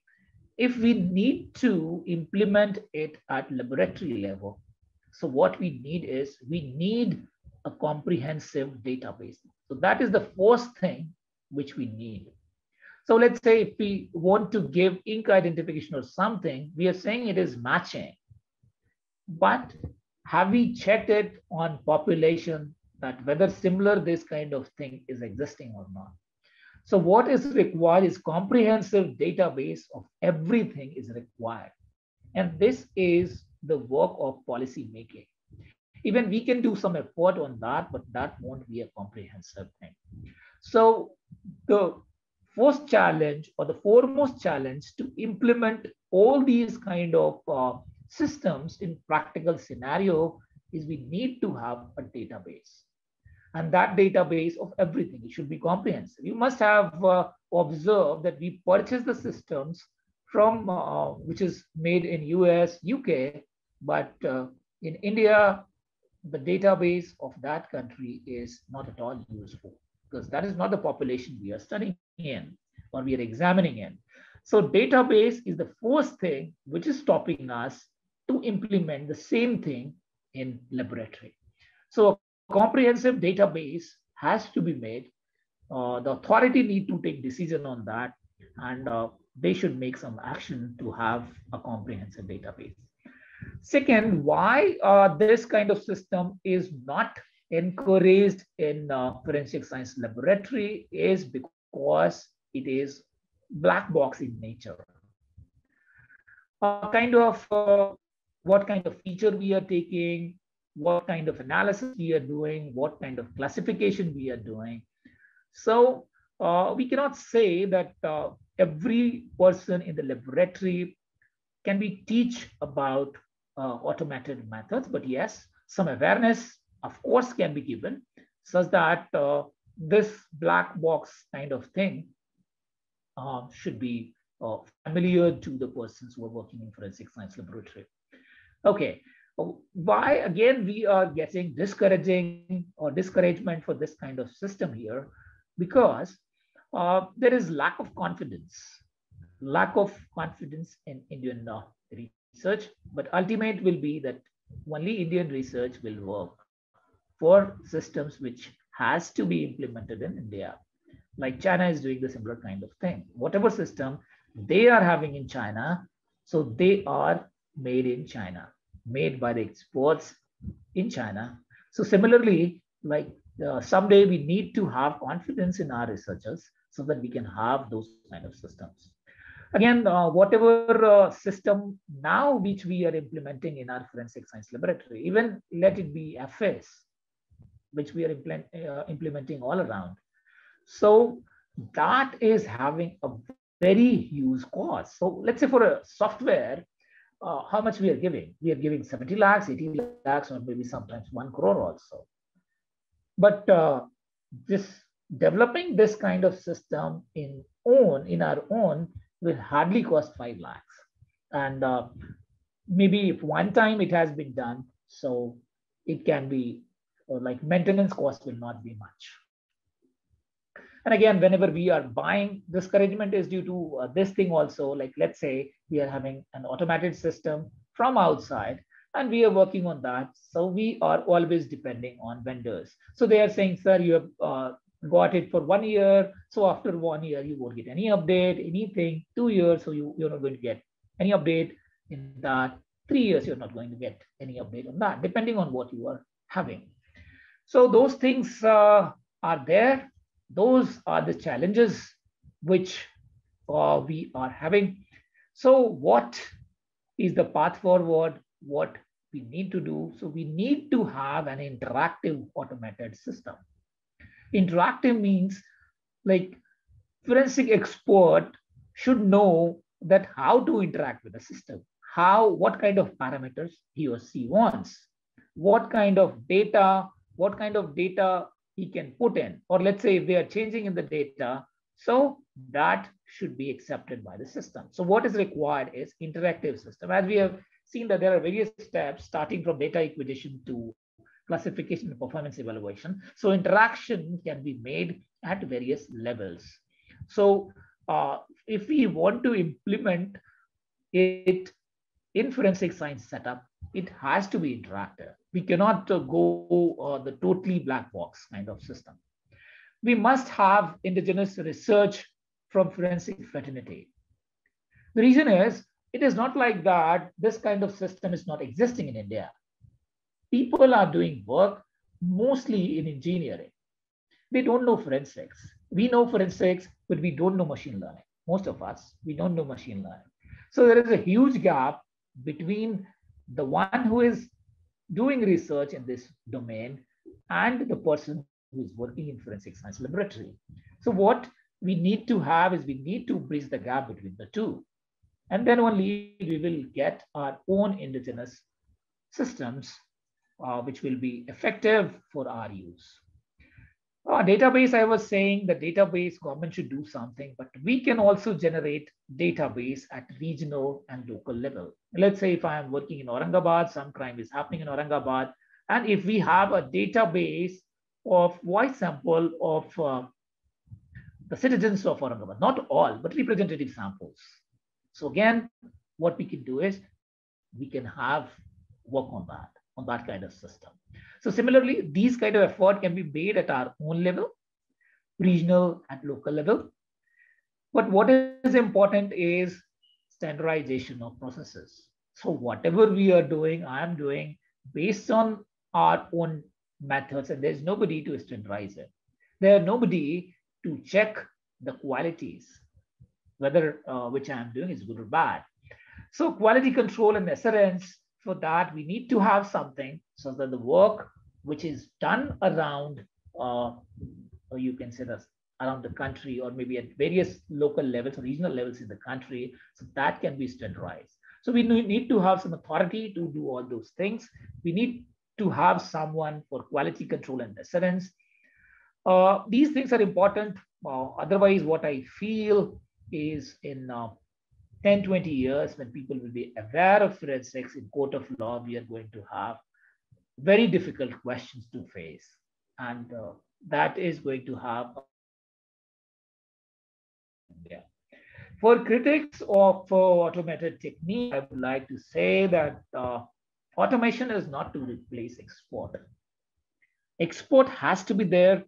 If we need to implement it at laboratory level, so what we need is we need a comprehensive database. So that is the first thing which we need. So let's say if we want to give ink identification or something, we are saying it is matching. But have we checked it on population that whether similar this kind of thing is existing or not? So what is required is comprehensive database of everything is required. And this is the work of policy making. Even we can do some effort on that, but that won't be a comprehensive thing. So the first challenge or the foremost challenge to implement all these kind of uh, systems in practical scenario is we need to have a database. And that database of everything it should be comprehensive. You must have uh, observed that we purchase the systems from uh, which is made in us uk but uh, in india the database of that country is not at all useful because that is not the population we are studying in or we are examining in. So database is the first thing which is stopping us to implement the same thing in laboratory. So a comprehensive database has to be made. Uh, the authority need to take decision on that. And uh, they should make some action to have a comprehensive database. Second, why uh, this kind of system is not encouraged in uh, forensic science laboratory is because it is black box in nature. Uh, kind of uh, what kind of feature we are taking, what kind of analysis we are doing, what kind of classification we are doing. So uh, we cannot say that uh, every person in the laboratory can be teach about uh, automated methods, but yes, some awareness, of course, can be given such that uh, this black box kind of thing uh, should be uh, familiar to the persons who are working in forensic science laboratory. Okay, why again we are getting discouraging or discouragement for this kind of system here? Because uh, there is lack of confidence, lack of confidence in Indian uh, research, but ultimate will be that only Indian research will work for systems which has to be implemented in India. Like China is doing the similar kind of thing. Whatever system they are having in China, so they are made in China, made by the exports in China. So similarly, like uh, someday we need to have confidence in our researchers so that we can have those kind of systems. Again, uh, whatever uh, system now which we are implementing in our forensic science laboratory, even let it be AFIS, which we are implement, uh, implementing all around. So that is having a very huge cost. So let's say for a software, uh, how much we are giving? We are giving 70 lakhs, 80 lakhs, or maybe sometimes one crore also. But uh, this developing this kind of system in own, in our own, will hardly cost 5 lakhs. And uh, maybe if one time it has been done, so it can be like maintenance cost will not be much. And again, whenever we are buying, discouragement is due to uh, this thing also. Like, let's say we are having an automated system from outside and we are working on that. So we are always depending on vendors. So they are saying, sir, you have uh, got it for one year. So after one year, you won't get any update, anything, two years. So you, you're not going to get any update in that. Three years, you're not going to get any update on that, depending on what you are having. So those things uh, are there those are the challenges which uh, we are having. So what is the path forward? What we need to do? So we need to have an interactive automated system. Interactive means like forensic expert should know that how to interact with the system, how, what kind of parameters he or she wants, what kind of data, what kind of data he can put in, or let's say if they are changing in the data, so that should be accepted by the system. So what is required is interactive system. As we have seen that there are various steps starting from data acquisition to classification and performance evaluation. So interaction can be made at various levels. So uh, if we want to implement it in forensic science setup, it has to be interactive. We cannot uh, go uh, the totally black box kind of system. We must have indigenous research from forensic fraternity. The reason is, it is not like that this kind of system is not existing in India. People are doing work mostly in engineering. They don't know forensics. We know forensics, but we don't know machine learning. Most of us, we don't know machine learning. So there is a huge gap between the one who is doing research in this domain and the person who is working in forensic science laboratory. So what we need to have is we need to bridge the gap between the two. And then only we will get our own indigenous systems, uh, which will be effective for our use. Uh, database, I was saying the database government should do something, but we can also generate database at regional and local level. Let's say if I am working in Aurangabad, some crime is happening in Aurangabad, and if we have a database of voice sample of uh, the citizens of Aurangabad, not all, but representative samples. So again, what we can do is we can have work on that, on that kind of system. So similarly, these kind of effort can be made at our own level, regional and local level. But what is important is standardization of processes. So whatever we are doing, I am doing based on our own methods, and there's nobody to standardize it. There are nobody to check the qualities, whether uh, which I am doing is good or bad. So quality control and assurance, for that, we need to have something so that the work which is done around, uh, or you can say that around the country or maybe at various local levels or regional levels in the country, so that can be standardized. So we need to have some authority to do all those things. We need to have someone for quality control and assurance. Uh, these things are important. Uh, otherwise, what I feel is in uh, 10, 20 years, when people will be aware of forensics in court of law, we are going to have very difficult questions to face. And uh, that is going to have yeah. For critics of uh, automated technique, I would like to say that uh, automation is not to replace export. Export has to be there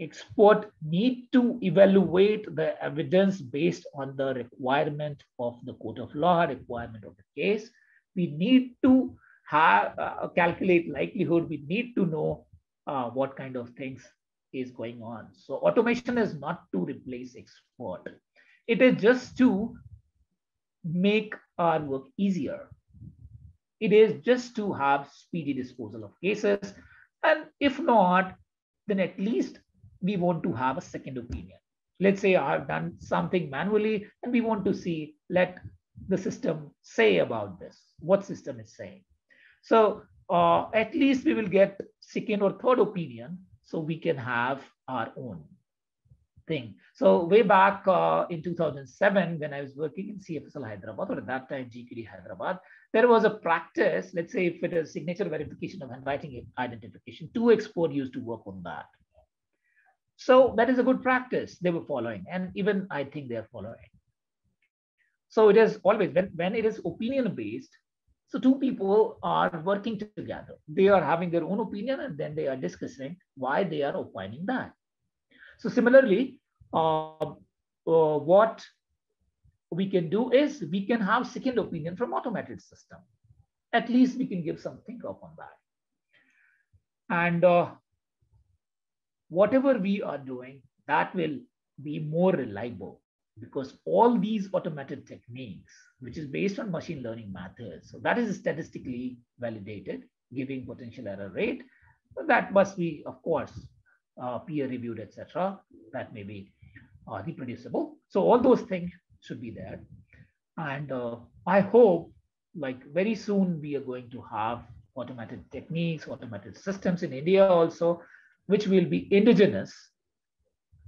export need to evaluate the evidence based on the requirement of the court of law, requirement of the case. We need to have uh, calculate likelihood. We need to know uh, what kind of things is going on. So automation is not to replace expert. It is just to make our work easier. It is just to have speedy disposal of cases. And if not, then at least we want to have a second opinion. Let's say I've done something manually and we want to see, let the system say about this, what system is saying. So uh, at least we will get second or third opinion so we can have our own thing. So way back uh, in 2007, when I was working in CFSL Hyderabad, or at that time GEQD Hyderabad, there was a practice, let's say if it is signature verification of handwriting identification, two export used to work on that. So that is a good practice they were following. And even I think they are following. So it is always when, when it is opinion based, so two people are working together. They are having their own opinion and then they are discussing why they are opining that. So similarly, uh, uh, what we can do is we can have second opinion from automated system. At least we can give some think up on that. And uh, whatever we are doing, that will be more reliable because all these automated techniques, which is based on machine learning methods, so that is statistically validated, giving potential error rate. That must be, of course, uh, peer reviewed, etc. That may be uh, reproducible. So all those things should be there. And uh, I hope like very soon we are going to have automated techniques, automated systems in India also, which will be indigenous.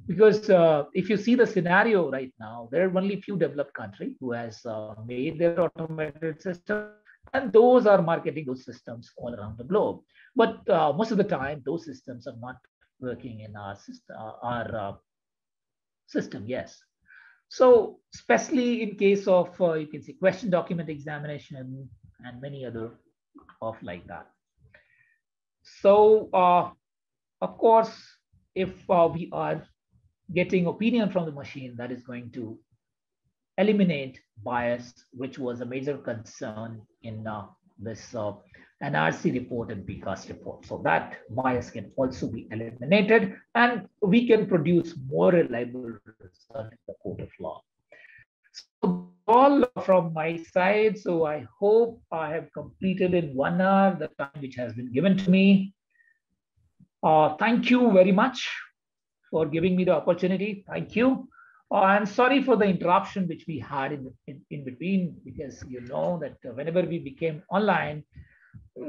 Because uh, if you see the scenario right now, there are only few developed countries who has uh, made their automated system, and those are marketing those systems all around the globe. But uh, most of the time, those systems are not working in our system. Uh, our uh, system, yes. So, especially in case of uh, you can see question document examination and many other of like that. So of course, if uh, we are getting opinion from the machine, that is going to eliminate bias, which was a major concern in uh, this uh, NRC report and PCAST report. So that bias can also be eliminated and we can produce more reliable results in the court of law. So all from my side. So I hope I have completed in one hour the time which has been given to me. Uh, thank you very much for giving me the opportunity. Thank you. Uh, I'm sorry for the interruption which we had in, in, in between because you know that whenever we became online,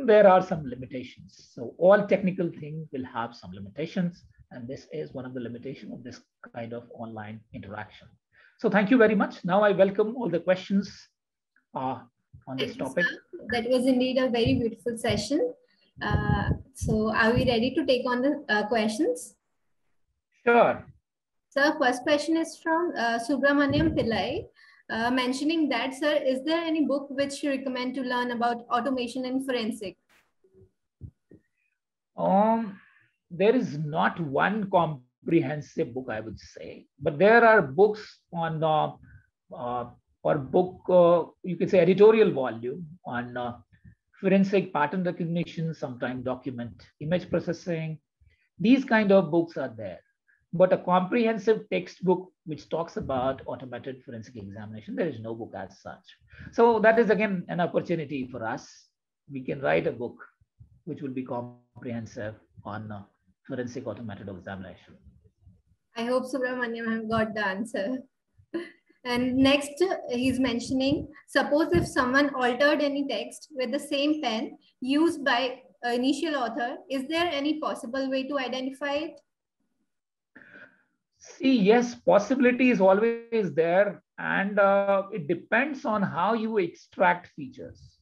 there are some limitations. So all technical things will have some limitations. And this is one of the limitations of this kind of online interaction. So thank you very much. Now I welcome all the questions uh, on this topic. That was indeed a very beautiful session. Uh, so are we ready to take on the uh, questions? Sure. So first question is from uh, Subramaniam Pillai. Uh, mentioning that, sir, is there any book which you recommend to learn about automation and forensic? Um, there is not one comprehensive book, I would say. But there are books on, uh, uh, or book, uh, you can say editorial volume on forensic pattern recognition, sometimes document image processing. These kind of books are there. But a comprehensive textbook which talks about automated forensic examination, there is no book as such. So that is again an opportunity for us. We can write a book which will be comprehensive on uh, forensic automated examination. I hope Subramaniam have got the answer. And next, he's mentioning, suppose if someone altered any text with the same pen used by initial author, is there any possible way to identify it? See, yes, possibility is always there. And uh, it depends on how you extract features,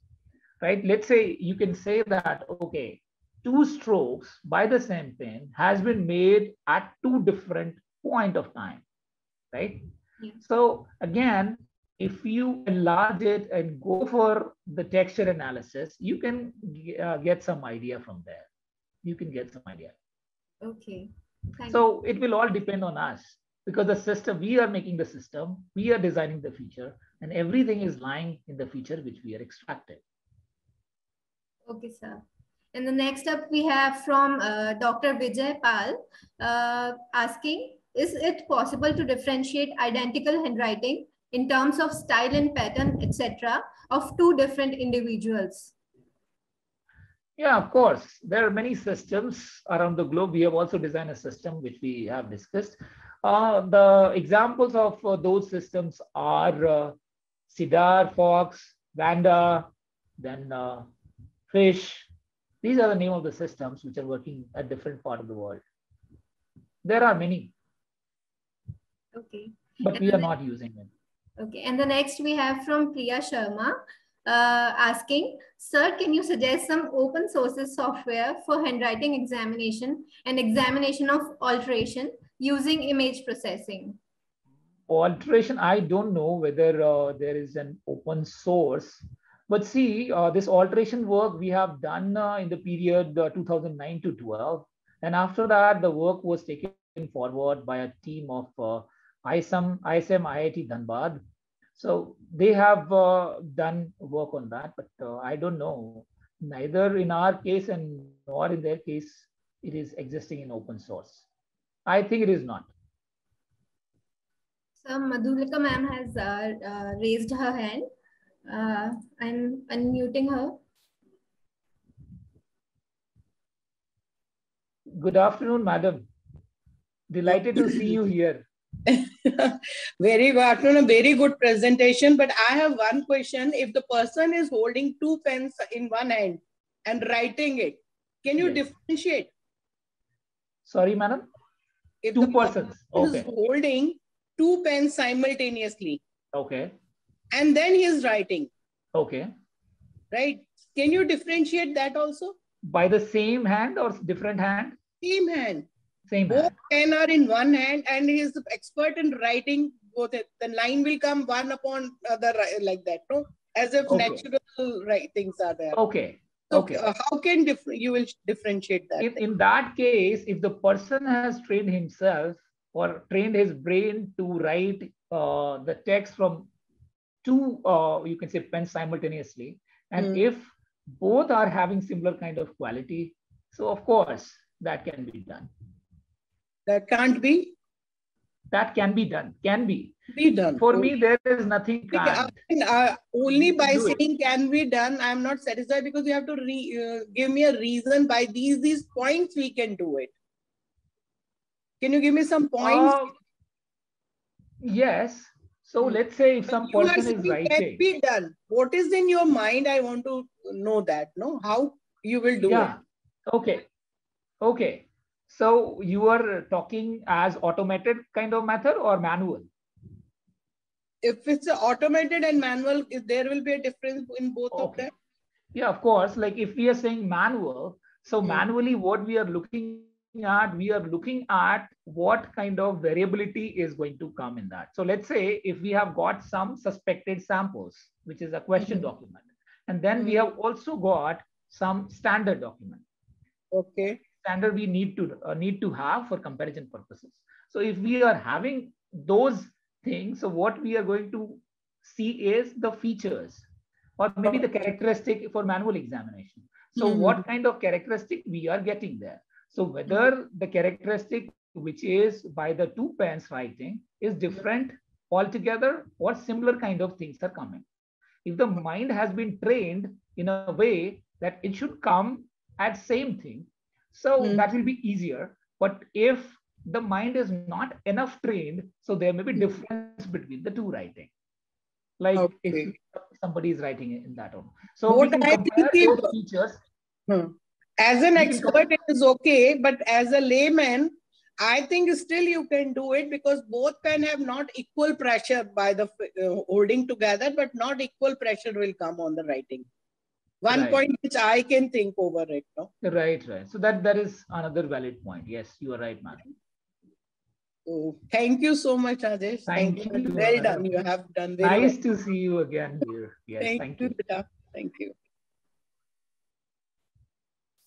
right? Let's say you can say that, okay, two strokes by the same pen has been made at two different point of time, right? Yeah. So again, if you enlarge it and go for the texture analysis, you can uh, get some idea from there. You can get some idea. Okay. Thank so it will all depend on us because the system, we are making the system, we are designing the feature, and everything is lying in the feature which we are extracting. Okay, sir. And the next up we have from uh, Dr. Vijay Pal uh, asking, is it possible to differentiate identical handwriting in terms of style and pattern, etc., of two different individuals? Yeah, of course. There are many systems around the globe. We have also designed a system which we have discussed. Uh, the examples of uh, those systems are uh, CEDAR, Fox, Vanda, then uh, Fish. These are the name of the systems which are working at different part of the world. There are many. Okay. But and we are not using them. Okay. And the next we have from Priya Sharma uh, asking, Sir, can you suggest some open sources software for handwriting examination and examination of alteration using image processing? Alteration, I don't know whether uh, there is an open source. But see, uh, this alteration work we have done uh, in the period uh, 2009 to 12. And after that, the work was taken forward by a team of ISM, ISM IIT Dhanbad so they have uh, done work on that, but uh, I don't know. Neither in our case and nor in their case, it is existing in open source. I think it is not. So Madhulika ma'am has uh, uh, raised her hand. Uh, I'm unmuting her. Good afternoon, madam. Delighted to see you here. very good afternoon, a very good presentation. But I have one question. If the person is holding two pens in one hand and writing it, can you yes. differentiate? Sorry, madam? If two persons okay. is holding two pens simultaneously. Okay. And then he is writing. Okay. Right. Can you differentiate that also? By the same hand or different hand? Same hand. Same both pen are in one hand and he is expert in writing both the line will come one upon other like that no? As if okay. natural right things are there. Okay. So, okay. uh, how can you will differentiate that in, in that case if the person has trained himself or trained his brain to write uh, the text from two uh, you can say pens simultaneously and mm. if both are having similar kind of quality so of course that can be done that can't be? That can be done. Can be. Be done. For me, there is nothing. I mean, uh, only by saying it. can be done, I'm not satisfied because you have to re, uh, give me a reason by these these points we can do it. Can you give me some points? Uh, yes. So hmm. let's say if some you person is writing. Can be done. What is in your mind? I want to know that. No, how you will do yeah. it. Okay. Okay. So you are talking as automated kind of method or manual? If it's automated and manual, there will be a difference in both okay. of them. Yeah, of course. Like if we are saying manual, so hmm. manually what we are looking at, we are looking at what kind of variability is going to come in that. So let's say if we have got some suspected samples, which is a question mm -hmm. document, and then mm -hmm. we have also got some standard document. Okay standard we need to uh, need to have for comparison purposes. So if we are having those things, so what we are going to see is the features or maybe the characteristic for manual examination. So mm -hmm. what kind of characteristic we are getting there? So whether the characteristic which is by the two pens writing is different altogether or similar kind of things are coming. If the mind has been trained in a way that it should come at same thing, so mm. that will be easier. But if the mind is not enough trained, so there may be hmm. difference between the two writing like okay. if somebody is writing in that one. So what can compare features. Hmm. As an expert, it is okay, but as a layman, I think still you can do it because both can have not equal pressure by the uh, holding together, but not equal pressure will come on the writing. One right. point which I can think over it. No? Right, right. So that that is another valid point. Yes, you are right, madam. Oh, thank you so much, Rajesh. Thank, thank you. you. Well done. You have done very Nice well. to see you again here. Yes, thank, thank you. you. Thank you.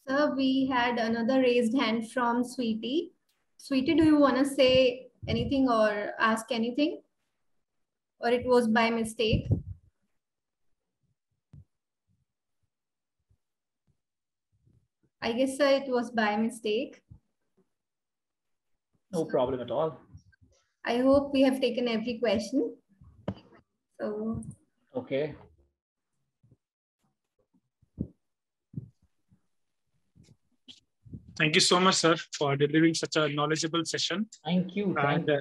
Sir, we had another raised hand from Sweetie. Sweetie, do you want to say anything or ask anything? Or it was by mistake? I guess, sir, it was by mistake. No problem at all. I hope we have taken every question. So. Okay. Thank you so much, sir, for delivering such a knowledgeable session. Thank you. And uh,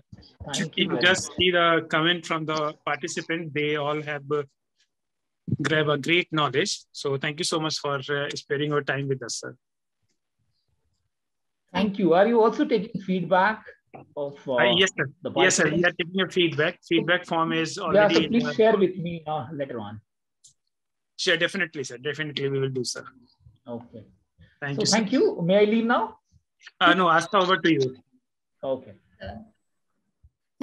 Thank you. just see the comment from the participants. They all have uh, grab a great knowledge. So thank you so much for uh, sparing your time with us, sir. Thank you. Are you also taking feedback of uh, uh, yes, sir. yes, sir. We are taking a feedback. Feedback form is already. Yeah, so please share with me uh, later on. Sure, definitely, sir. Definitely, we will do, sir. Okay. Thank so you. Thank sir. you. May I leave now? Uh, no, Astha, over to you. Okay.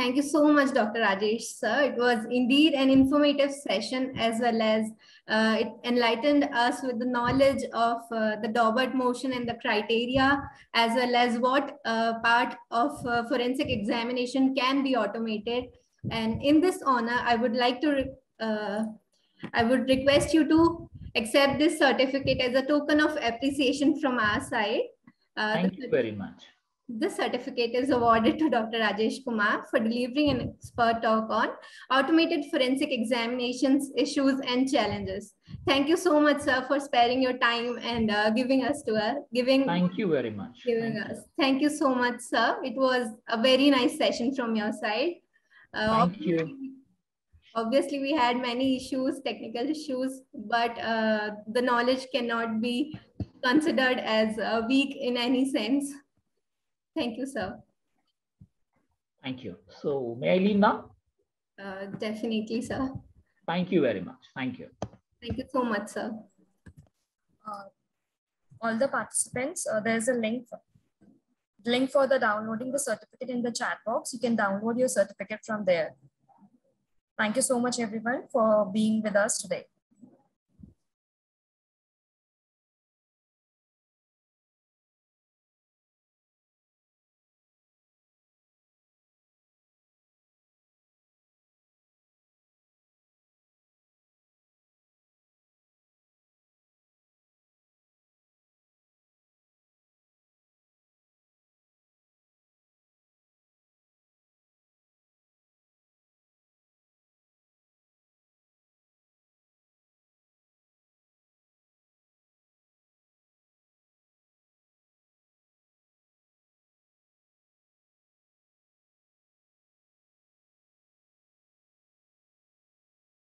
Thank you so much, Dr. Rajesh, sir. It was indeed an informative session as well as uh, it enlightened us with the knowledge of uh, the Daubert motion and the criteria, as well as what uh, part of uh, forensic examination can be automated. And in this honor, I would like to, uh, I would request you to accept this certificate as a token of appreciation from our side. Uh, Thank you very much. This certificate is awarded to Dr. Rajesh Kumar for delivering an expert talk on automated forensic examinations, issues, and challenges. Thank you so much, sir, for sparing your time and uh, giving us to us. Giving. Thank you very much. Giving Thank us. You. Thank you so much, sir. It was a very nice session from your side. Uh, Thank you. Obviously, we had many issues, technical issues, but uh, the knowledge cannot be considered as uh, weak in any sense. Thank you, sir. Thank you. So may I leave now? Uh, definitely, sir. Thank you very much. Thank you. Thank you so much, sir. Uh, all the participants, uh, there's a link for, link for the downloading the certificate in the chat box. You can download your certificate from there. Thank you so much, everyone, for being with us today.